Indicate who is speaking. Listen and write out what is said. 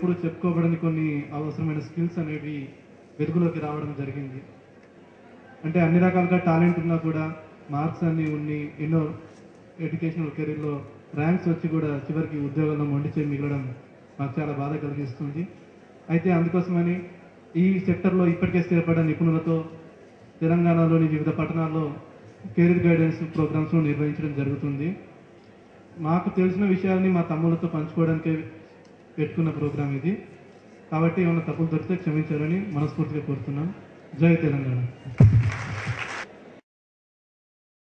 Speaker 1: ఎప్పుడు చెప్పుకోబడని కొన్ని అవసరమైన స్కిల్స్ అనేవి వెలుగులోకి రావడం జరిగింది. అంటే అన్ని రకాలుగా టాలెంట్ ఉన్నా కూడా మార్క్స్ అన్ని ఉన్ని ఎన్నో ఎడ్యుకేషనల్ కెరీర్లో ర్యాంక్స్ వచ్చి కూడా చివరికి ఉద్యోగాలను వండిచే మిగలడం మాకు చాలా బాధ కలిగిస్తుంది. అయితే అందుకోసమని ఈ సెక్టర్లో ఇప్పటికే స్థిరపడ్డ నిపుణులతో తెలంగాణలోని వివిధ పట్టణాల్లో కెరీర్ గైడెన్స్ ప్రోగ్రామ్స్ నిర్వహించడం జరుగుతుంది. మాకు తెలిసిన విషయాల్ని మా తమ్ములతో పంచుకోవడానికే పెట్టుకున్న ప్రోగ్రాం ఇది. కాబట్టి ఏమైనా తప్పులు దొరికితే క్షమించాలని మనస్ఫూర్తిగా కోరుతున్నాం. జై తెలంగాణ.